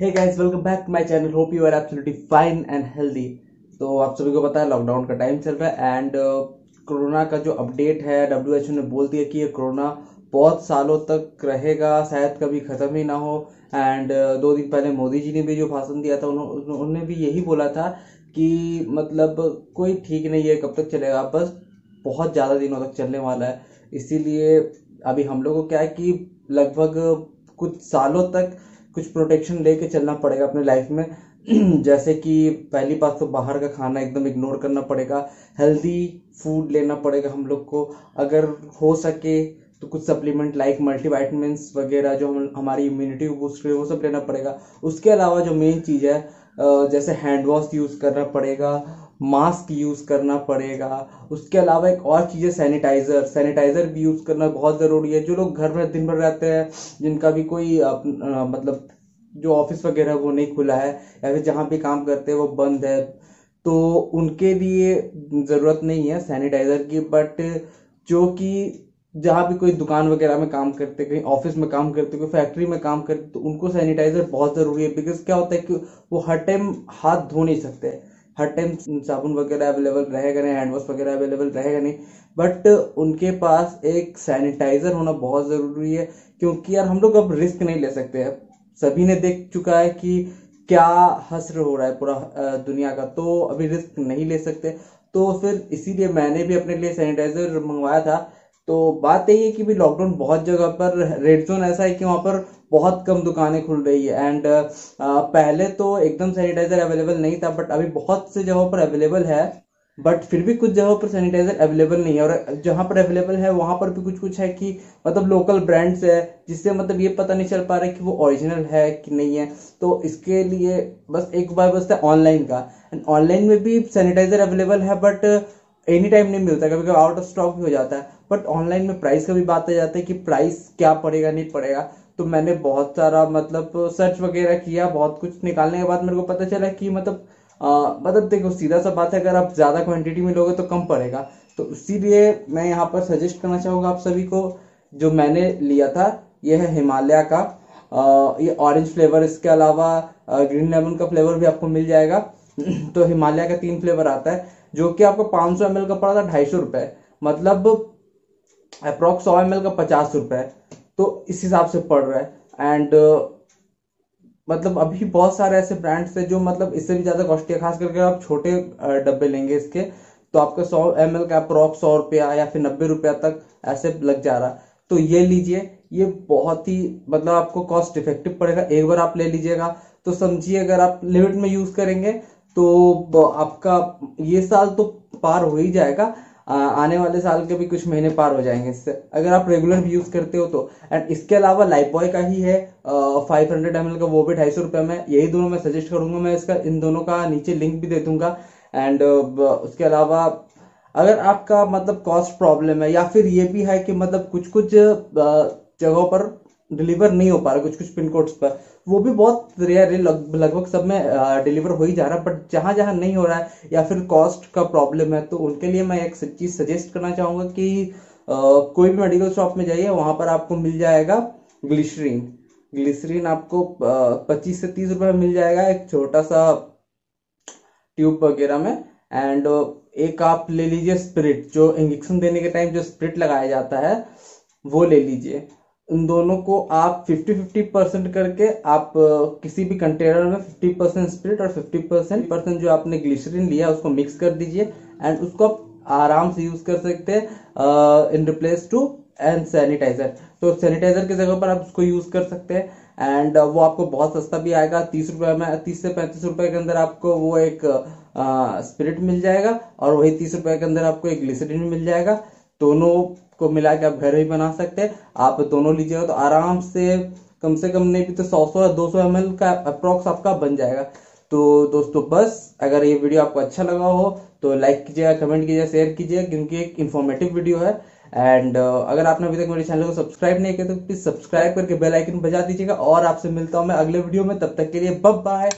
Hey guys welcome back my channel hope you are absolutely fine and healthy तो आप सभी को पता है लॉकडाउन का टाइम चल रहा है एंड कोरोना का जो अपडेट है डब्ल्यू एच ओ ने बोल दिया कि ये कोरोना बहुत सालों तक रहेगा, शायद कभी ख़त्म ही ना हो एंड दो दिन पहले मोदी जी ने भी जो भाषण दिया था उन्होंने भी यही बोला था कि मतलब कोई ठीक नहीं है, कब तक चलेगा, बस बहुत ज़्यादा दिनों तक चलने वाला है। इसीलिए अभी हम लोग को क्या है कि लगभग कुछ सालों तक कुछ प्रोटेक्शन लेके चलना पड़ेगा अपने लाइफ में। जैसे कि पहली बात तो बाहर का खाना एकदम इग्नोर करना पड़ेगा। हेल्दी फ़ूड लेना पड़ेगा हम लोग को। अगर हो सके तो कुछ सप्लीमेंट लाइक मल्टीवाइटमिन्स वगैरह जो हम हमारी इम्यूनिटी को बूस्ट करे, वो सब लेना पड़ेगा। उसके अलावा जो मेन चीज़ है जैसे हैंड वॉश यूज़ करना पड़ेगा। मास्क यूज़ करना पड़ेगा। उसके अलावा एक और चीज़ है सैनिटाइज़र। सैनिटाइज़र भी यूज़ करना बहुत ज़रूरी है। जो लोग घर में दिन भर रहते हैं जिनका भी कोई आ, मतलब जो ऑफ़िस वगैरह वो नहीं खुला है या फिर जहाँ भी काम करते हैं वो बंद है तो उनके लिए ज़रूरत नहीं है सैनिटाइज़र की। बट जो कि जहाँ भी कोई दुकान वगैरह में काम करते कहीं ऑफ़िस में काम करते कोई फैक्ट्री में काम करते तो उनको सैनिटाइजर बहुत ज़रूरी है। बिकॉज़ क्या होता है कि वो हर टाइम हाथ धो नहीं सकते। हर टाइम साबुन वगैरह अवेलेबल रहेगा नहीं हैंड वॉश वगैरह अवेलेबल रहेगा नहीं बट उनके पास एक सैनिटाइजर होना बहुत ज़रूरी है, क्योंकि यार हम लोग अब रिस्क नहीं ले सकते हैं। सभी ने देख चुका है कि क्या हसर हो रहा है पूरा दुनिया का तो अभी रिस्क नहीं ले सकते। तो फिर इसीलिए मैंने भी अपने लिए सैनिटाइजर मंगवाया था तो बात यही है कि भी लॉकडाउन बहुत जगह पर रेड जोन ऐसा है कि वहाँ पर बहुत कम दुकानें खुल रही है। एंड पहले तो एकदम सैनिटाइजर अवेलेबल नहीं था बट अभी बहुत से जगहों पर अवेलेबल है। बट फिर भी कुछ जगहों पर सैनिटाइजर अवेलेबल नहीं है। और जहाँ पर अवेलेबल है, वहाँ पर भी कुछ कुछ है कि मतलब लोकल ब्रांड्स है, जिससे मतलब ये पता नहीं चल पा रहा है कि वो ओरिजिनल है कि नहीं है। तो इसके लिए बस एक बार बस ऑनलाइन का। एंड ऑनलाइन में भी सैनिटाइजर अवेलेबल है बट एनी टाइम नहीं मिलता कभी कभी आउट ऑफ़ स्टॉक भी हो जाता है बट ऑनलाइन में प्राइस का भी बात आ जाता है कि प्राइस क्या पड़ेगा नहीं पड़ेगा। तो मैंने बहुत सारा मतलब सर्च वगैरह किया बहुत कुछ निकालने के बाद मेरे को पता चला कि मतलब मतलब देखो सीधा सा बात है अगर आप ज़्यादा क्वांटिटी में लोगे तो कम पड़ेगा। तो इसीलिए मैं यहाँ पर सजेस्ट करना चाहूँगा आप सभी को जो मैंने लिया था यह है हिमालय का आ, ये ऑरेंज फ्लेवर इसके अलावा ग्रीन लेमन का फ्लेवर भी आपको मिल जाएगा। तो हिमालय का तीन फ्लेवर आता है। जो कि आपको पाँच सौ एम का पड़ा था ढाई सौ मतलब अप्रोक्स सौ एम का पचास रुपये तो इस हिसाब से पड़ रहा है। एंड मतलब अभी बहुत सारे ऐसे ब्रांड्स है जो मतलब इससे भी ज़्यादा कॉस्टली है। खास करके आप छोटे डब्बे लेंगे इसके तो आपका सौ एम का अप्रोक्स सौ रुपया या फिर नब्बे रुपया तक ऐसे लग जा रहा। तो ये लीजिए, ये बहुत ही मतलब आपको कॉस्ट इफ़ेक्टिव पड़ेगा। एक बार आप ले लीजिएगा। तो समझिए अगर आप लिमिट में यूज़ करेंगे तो आपका ये साल तो पार हो ही जाएगा। आने वाले साल के भी कुछ महीने पार हो जाएँगे इससे। अगर आप रेगुलर भी यूज़ करते हो तो। एंड इसके अलावा लाइफ बॉय का ही है। फाइव हंड्रेड एम का वो भी ढाई सौ रुपये में। यही दोनों मैं सजेस्ट करूँगा। मैं इसका, इन दोनों का नीचे लिंक भी दे दूँगा। एंड उसके अलावा अगर आपका मतलब कॉस्ट प्रॉब्लम है या फिर ये भी है कि मतलब कुछ कुछ जगहों पर डिलीवर नहीं हो पा रहा कुछ कुछ पिन कोड्स पर। वो भी बहुत रेयर लगभग सब में डिलीवर हो ही जा रहा है बट जहाँ जहाँ नहीं हो रहा है, या फिर कॉस्ट का प्रॉब्लम है तो उनके लिए मैं एक चीज़ सजेस्ट करना चाहूँगा कि कोई भी मेडिकल शॉप में जाइए, वहाँ पर आपको मिल जाएगा ग्लिसरीन ग्लिसरीन आपको पच्चीस से तीस रुपये में मिल जाएगा, एक छोटा सा ट्यूब वगैरह में एंड एक आप ले लीजिए स्प्रिट जो इंजेक्शन देने के टाइम जो स्प्रिट लगाया जाता है, वो ले लीजिए। इन दोनों को आप 50 50 परसेंट करके आप किसी भी कंटेनर में 50 परसेंट स्प्रिट और 50 परसेंट परसेंट जो आपने ग्लिसरीन लिया, उसको मिक्स कर दीजिए एंड उसको आप आराम से यूज़ कर सकते हैं in replace to and sanitiser तो सैनिटाइजर की जगह पर आप उसको यूज़ कर सकते हैं एंड वो आपको बहुत सस्ता भी आएगा, तीस रुपए में, तीस से पैंतीस रुपए के अंदर आपको वो एक स्प्रिट मिल जाएगा और वही तीस रुपए के अंदर आपको एक ग्लिसरीन मिल जाएगा। दोनों को मिला के आप घर ही बना सकते हैं। आप दोनों लीजिएगा तो आराम से कम से कम नहीं भी तो सौ सौ दो सौ एम का अप्रोक्स आपका बन जाएगा। तो दोस्तों बस अगर ये वीडियो आपको अच्छा लगा हो तो लाइक कीजिएगा कमेंट कीजिएगा शेयर कीजिएगा क्योंकि एक इन्फॉर्मेटिव वीडियो है। एंड uh, अगर आपने अभी तक मेरे चैनल को सब्सक्राइब नहीं किया तो प्लीज़ सब्सक्राइब करके बेल आइकन बजा दीजिएगा। और आपसे मिलता हूँ मैं अगले वीडियो में तब तक के लिए बब बाय